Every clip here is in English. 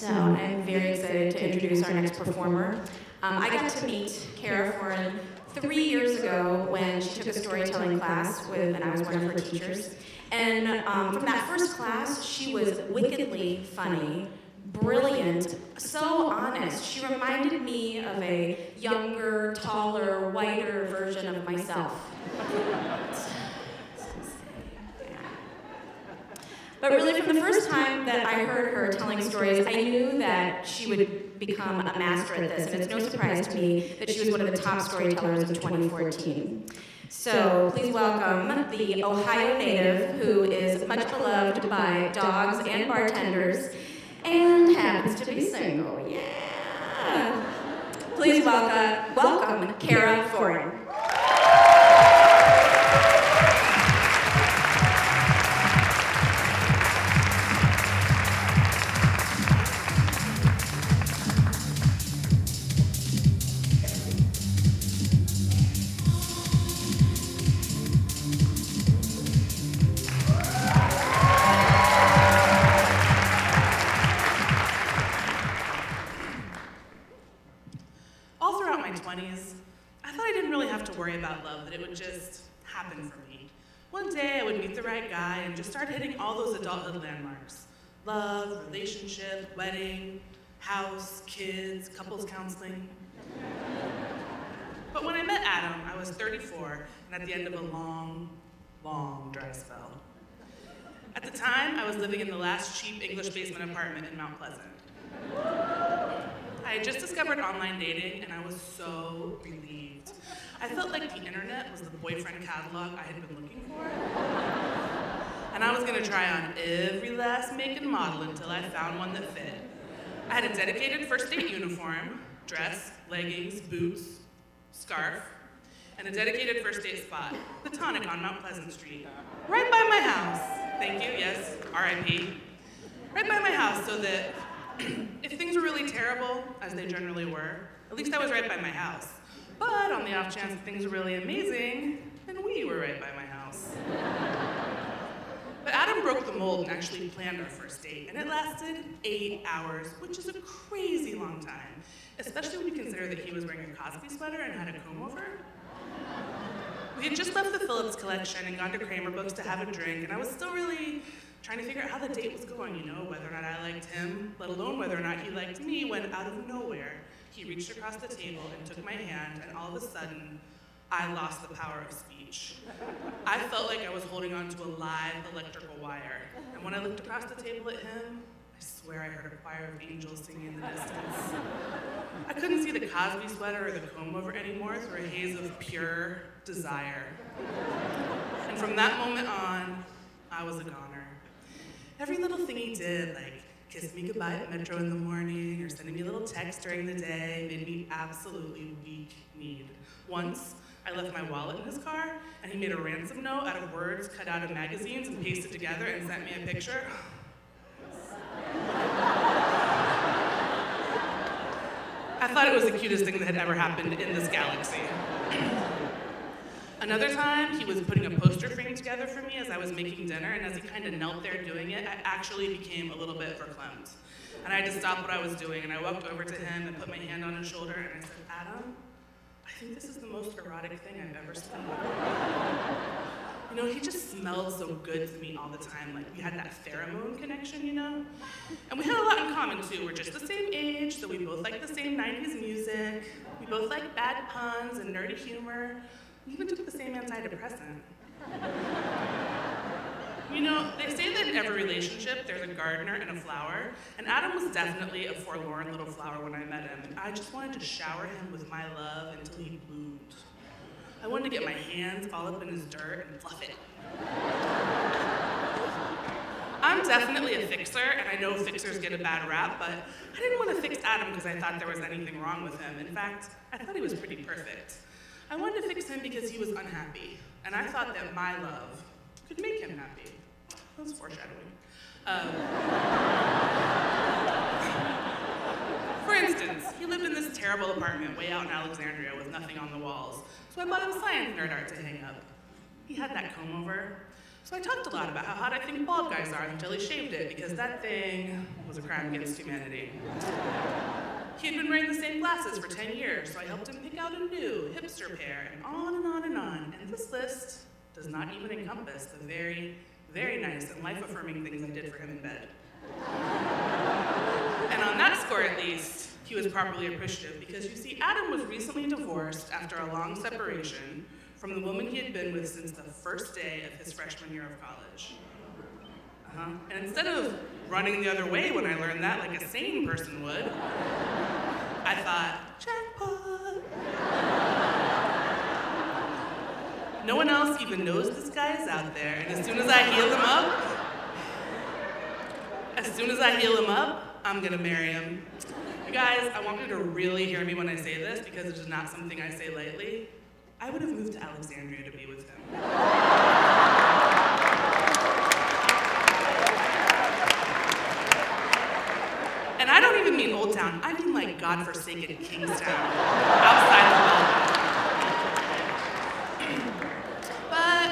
So I'm very excited to introduce our next performer. Um, I got to meet Cara Foran three years ago when she took a storytelling class with, and I was one of her teachers. And um, from that first class, she was wickedly funny, brilliant, so honest. She reminded me of a younger, taller, whiter version of myself. But really, from the first time that I heard her telling stories, I knew that she would become a master at this, and it's no surprise to me that she was one of the top storytellers in 2014. So please welcome the Ohio native who is much beloved by dogs and bartenders and happens to be single. Yeah. Please welcome, welcome Cara Foran. The right guy and just start hitting all those adulthood landmarks love, relationship, wedding, house, kids, couples counseling. But when I met Adam, I was 34 and at the end of a long, long dry spell. At the time, I was living in the last cheap English basement apartment in Mount Pleasant. I had just discovered online dating and I was so relieved. I felt like the internet was the boyfriend catalog I had been looking for. And I was gonna try on every last make and model until I found one that fit. I had a dedicated first date uniform, dress, leggings, boots, scarf, and a dedicated first date spot, the Tonic on Mount Pleasant Street, right by my house. Thank you, yes, RIP. Right by my house so that if things were really terrible, as they generally were, at least I was right by my house. But on the off chance that things were really amazing, then we were right by my house. But Adam broke the mold and actually planned our first date, and it lasted eight hours, which is a crazy long time, especially when you consider that he was wearing a Cosby sweater and had a comb over. We had just left the Phillips collection and gone to Kramerbooks to have a drink, and I was still really trying to figure out how the date was going, you know, whether or not I liked him, let alone whether or not he liked me, when out of nowhere, he reached across the table and took my hand, and all of a sudden, I lost the power of speech. I felt like I was holding on to a live electrical wire, and when I looked across the table at him, I swear I heard a choir of angels singing in the distance. I couldn't see the Cosby sweater or the comb over anymore through a haze of pure desire. And from that moment on, I was a goner. Every little thing he did, like kiss me goodbye at Metro in the morning or sending me a little text during the day, made me absolutely weak kneed. Once, I left my wallet in his mm-hmm. car, and he made a ransom note out of words cut out of magazines and pasted together and sent me a picture. I thought it was the cutest thing that had ever happened in this galaxy. Another time, he was putting a poster frame together for me as I was making dinner, and as he kind of knelt there doing it, I actually became a little bit verklempt. And I had to stop what I was doing, and I walked over to him and put my hand on his shoulder, and I said, Adam, I think this is the most erotic thing I've ever seen. You know, he just smelled so good to me all the time. Like we had that pheromone connection, you know? And we had a lot in common too. We're just the same age, so we both like the same 90s music. We both like bad puns and nerdy humor. We even took the same antidepressant. You know, they say that in every relationship there's a gardener and a flower, and Adam was definitely a forlorn little flower when I met him, I just wanted to shower him with my love until he bloomed. I wanted to get my hands all up in his dirt and fluff it. I'm definitely a fixer, and I know fixers get a bad rap, but I didn't want to fix Adam because I thought there was anything wrong with him. In fact, I thought he was pretty perfect. I wanted to fix him because he was unhappy, and I thought that my love could make him happy. That was foreshadowing. Um, for instance, he lived in this terrible apartment way out in Alexandria with nothing on the walls, so I bought him science nerd art to hang up. He had that comb over, So I talked a lot about how hot I think bald guys are until he shaved it, because that thing was a crime against humanity. He had been wearing the same glasses for 10 years, so I helped him pick out a new hipster pair, and on and on and on. And this list does not even encompass the very, very nice and life affirming things I did for him in bed. and on that score, at least, he was properly appreciative because you see, Adam was recently divorced after a long separation from the woman he had been with since the first day of his freshman year of college. Uh-huh. And instead of running the other way when I learned that, like a sane person would, I thought, No one else even knows this guy is out there, and as soon as I heal him up, as soon as I heal him up, I'm gonna marry him. You guys, I want you to really hear me when I say this because it is not something I say lightly. I would have moved to Alexandria to be with him. And I don't even mean Old Town, I mean like godforsaken Kingstowne, outside of Bellevue. but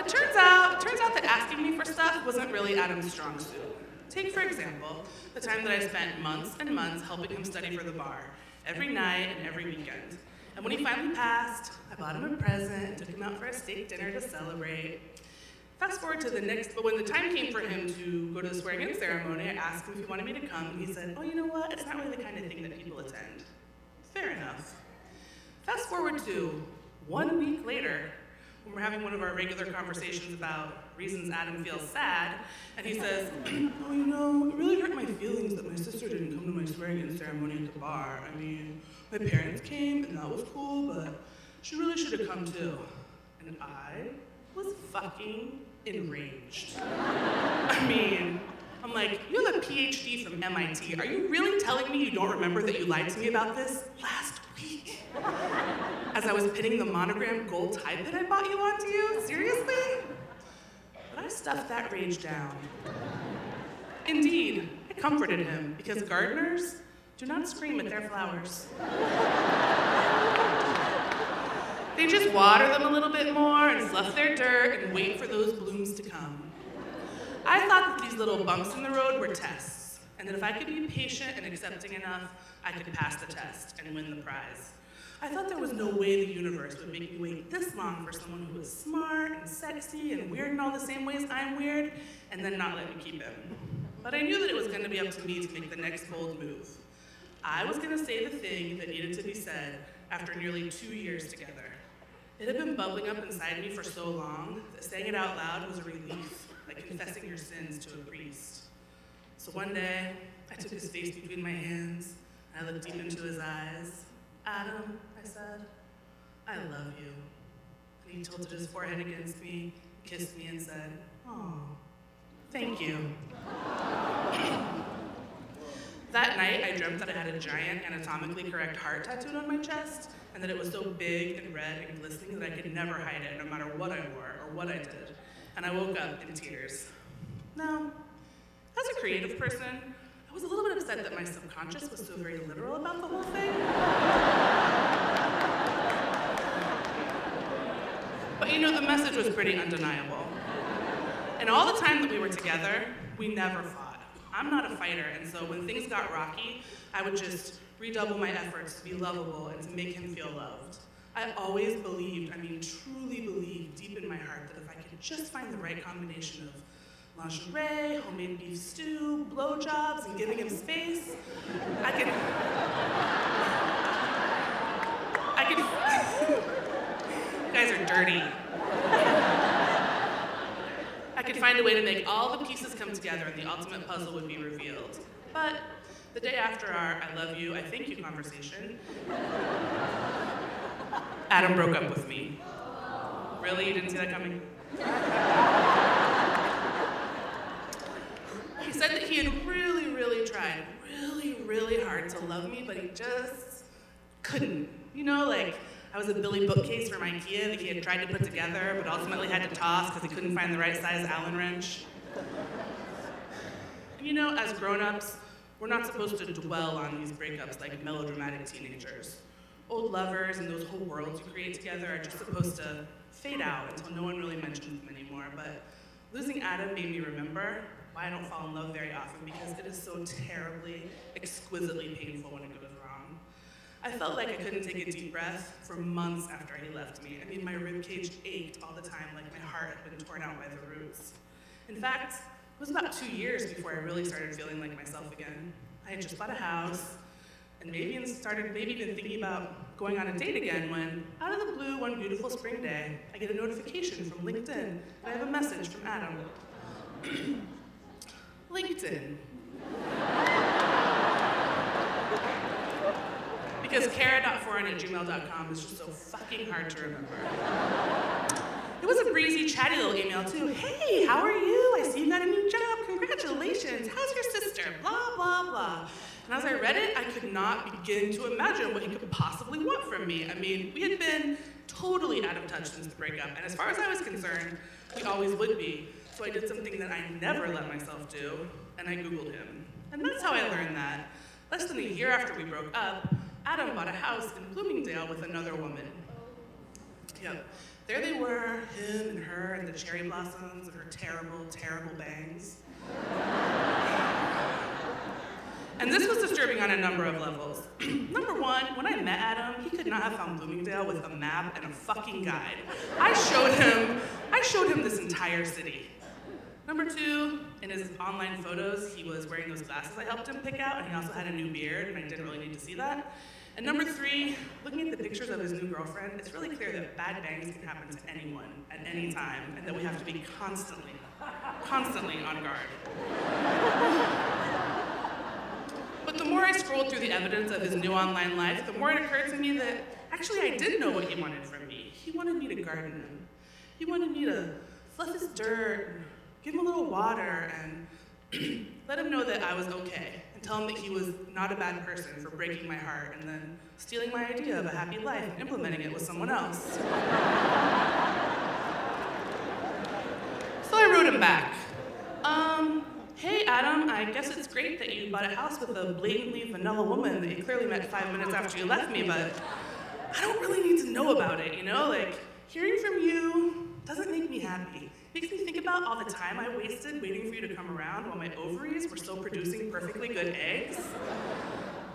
it turns out, it turns out that asking me for stuff wasn't really Adam's strong suit. Take, for example, the time that I spent months and months helping him study for the bar, every night and every weekend. And when he finally passed, I bought him a present and took him out for a steak dinner to celebrate. Fast forward to the next, but when the time came for him to go to the swearing in ceremony, I asked him if he wanted me to come, and he said, Oh, you know what? It's not really the kind of thing that people attend. Fair enough. Fast forward to one week later, when we're having one of our regular conversations about reasons mm-hmm. Adam feels mm-hmm. sad, and he says, Oh, you know, it really hurt my feelings that my sister didn't come to my swearing in ceremony at the bar. I mean, my parents came, and that was cool, but she really should have come too. And I was fucking enraged. I mean, I'm like, you have a PhD from MIT. Are you really telling me you don't remember that you lied to me about this last week? As I was pinning the monogram gold tie pin I bought you onto you? Seriously? Stuffed that rage down. Indeed, I comforted him because gardeners do not scream at their flowers. They just water them a little bit more and fluff their dirt and wait for those blooms to come. I thought that these little bumps in the road were tests, and that if I could be patient and accepting enough, I could pass the test and win the prize. I thought there was no way the universe would make me wait this long for someone who was smart and sexy and weird in all the same ways I'm weird, and then not let me keep him. But I knew that it was going to be up to me to make the next bold move. I was going to say the thing that needed to be said after nearly two years together. It had been bubbling up inside me for so long that saying it out loud was a relief, like confessing your sins to a priest. So one day, I took his face between my hands, and I looked deep into his eyes. Adam, I said, I love you. And he tilted his forehead against me, kissed me, and said, Oh, thank you. that night, I dreamt that I had a giant, anatomically correct heart tattooed on my chest, and that it was so big and red and glistening that I could never hide it, no matter what I wore or what I did. And I woke up in tears. Now, as a creative person, I was a little bit upset that my subconscious was so very literal about the whole thing. but you know, the message was pretty undeniable. And all the time that we were together, we never fought. I'm not a fighter, and so when things got rocky, I would just redouble my efforts to be lovable and to make him feel loved. I always believed, I mean truly believed deep in my heart that if I could just find the right combination of lingerie, homemade beef stew, blowjobs, and giving him space, I could. I could. Guys are dirty. I could find a way to make all the pieces come together and the ultimate puzzle would be revealed. But the day after our I love you, I thank you conversation, Adam broke up with me. Really? You didn't see that coming? he said that he had really, really tried, really, really hard to love me, but he just couldn't. You know, like, I was a Billy bookcase from IKEA that he had tried to put together, but ultimately had to toss because he couldn't find the right size Allen wrench. And you know, as grown-ups, we're not supposed to dwell on these breakups like melodramatic teenagers. Old lovers and those whole worlds you create together are just supposed to fade out until no one really mentions them anymore. But losing Adam made me remember why I don't fall in love very often because it is so terribly, exquisitely painful when it goes wrong. I felt like I couldn't take a deep breath for months after he left me. I mean, my ribcage ached all the time like my heart had been torn out by the roots. In fact, it was about two years before I really started feeling like myself again. I had just bought a house, and maybe even started maybe even thinking about going on a date again when, out of the blue, one beautiful spring day, I get a notification from LinkedIn that I have a message from Adam. LinkedIn. Because cara.foran at gmail.com is just so fucking hard to remember. It was a breezy, chatty little email too. Hey, how are you? I see you got a new job. Congratulations. How's your sister? Blah, blah, blah. And as I read it, I could not begin to imagine what he could possibly want from me. I mean, we had been totally out of touch since the breakup, and as far as I was concerned, we always would be. So I did something that I never let myself do, and I Googled him. And that's how I learned that. Less than a year after we broke up, Adam bought a house in Bloomingdale with another woman. Yep. There they were, him and her and the cherry blossoms and her terrible, terrible bangs. And this was disturbing on a number of levels. number one, when I met Adam, he could not have found Bloomingdale with a map and a fucking guide. I showed him, I showed him this entire city. Number two, in his online photos, he was wearing those glasses I helped him pick out, and he also had a new beard, and I didn't really need to see that. And number three, looking at the pictures of his new girlfriend, it's really clear that bad bangs can happen to anyone at any time, and that we have to be constantly, constantly on guard. But the more I scrolled through the evidence of his new online life, the more it occurred to me that actually I did know what he wanted from me. He wanted me to garden him. He wanted me to fluff his dirt, give him a little water, and let him know that I was okay, and tell him that he was not a bad person for breaking my heart and then stealing my idea of a happy life and implementing it with someone else. so I wrote him back. Um, Hey, Adam, I guess it's great that you bought a house with a blatantly vanilla woman that you clearly met five minutes after you left me, but I don't really need to know about it, you know? Like, hearing from you doesn't make me happy. Makes me think about all the time I wasted waiting for you to come around while my ovaries were still producing perfectly good eggs.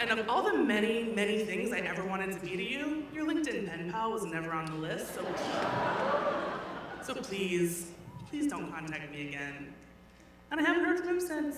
And of all the many, many things I ever wanted to be to you, your LinkedIn pen pal was never on the list, so, so please, please don't contact me again and I haven't heard from him since.